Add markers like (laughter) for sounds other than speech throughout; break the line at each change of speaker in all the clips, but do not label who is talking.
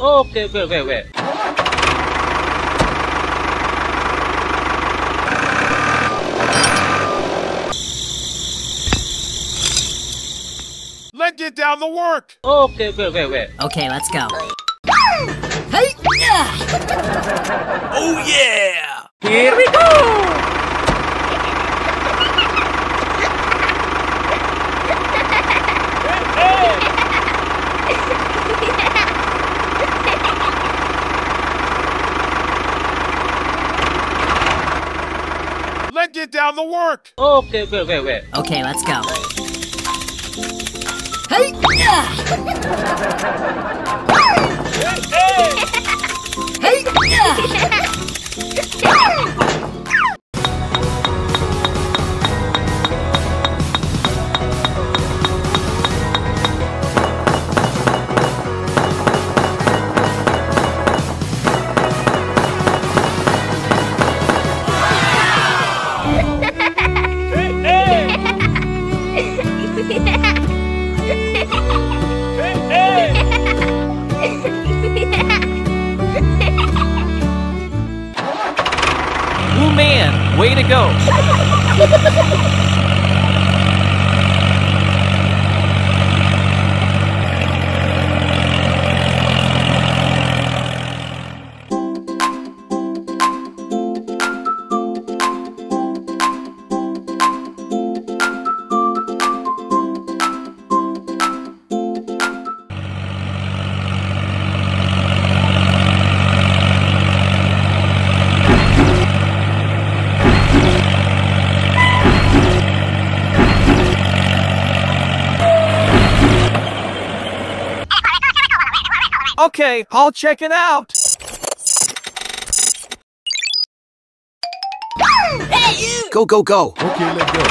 Okay, okay, okay, okay.
Let's get down the work.
Okay, okay, okay, okay.
Okay, let's go.
Oh yeah!
Here we go!
Let's get down the work.
Okay, okay, okay, okay.
Okay, let's go.
Ooh way to go. (laughs) Okay, I'll check it out.
Go, go, go.
Okay, let's go.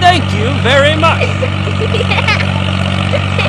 Thank you very much. (laughs)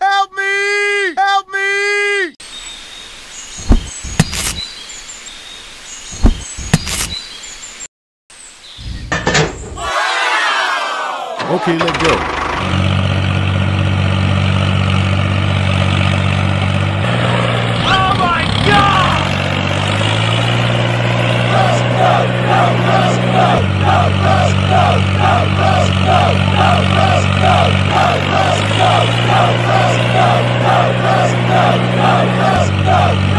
Help me! Help me! Okay, let's go. no, no,
no, no.